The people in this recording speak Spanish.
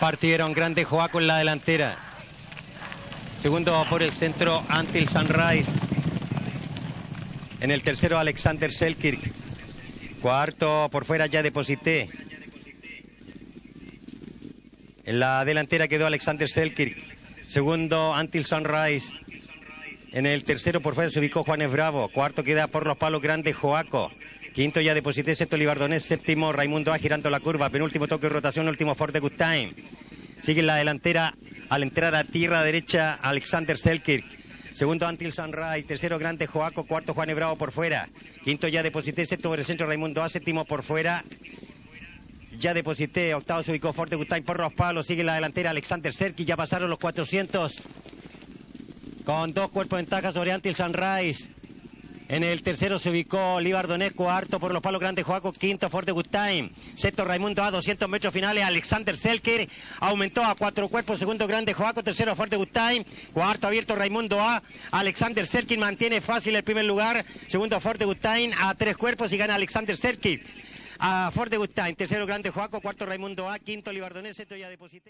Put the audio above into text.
Partieron grande Joaco en la delantera. Segundo por el centro Antil Sunrise. En el tercero Alexander Selkirk. Cuarto por fuera ya deposité. En la delantera quedó Alexander Selkirk. Segundo Antil Sunrise. En el tercero por fuera se ubicó Juanes Bravo. Cuarto queda por los palos grandes Joaco. Quinto ya deposité, sexto Libardonés, séptimo Raimundo A girando la curva, penúltimo toque de rotación, último de Gustain. Sigue en la delantera al entrar a tierra derecha Alexander Selkirk. Segundo Antil Sunrise, tercero Grande Joaco, cuarto Juan Bravo por fuera. Quinto ya deposité, sexto por el centro Raimundo A, séptimo por fuera. Ya deposité, octavo se ubicó de Gustain por los palos, sigue en la delantera Alexander Selkirk, ya pasaron los 400 con dos cuerpos de ventaja sobre Antil Sunrise. En el tercero se ubicó Libardonés, cuarto por los palos grandes Joaco, quinto Ford de Gustain, sexto Raimundo A, 200 metros finales, Alexander Selker, aumentó a cuatro cuerpos, segundo grande Joaco, tercero Ford de Gustain, cuarto abierto Raimundo A, Alexander Selkir mantiene fácil el primer lugar, segundo Ford de Gustain a tres cuerpos y gana Alexander Selkir. A Ford de Gustain, tercero grande Joaco, cuarto Raimundo A, quinto Libardonés, sexto ya deposité.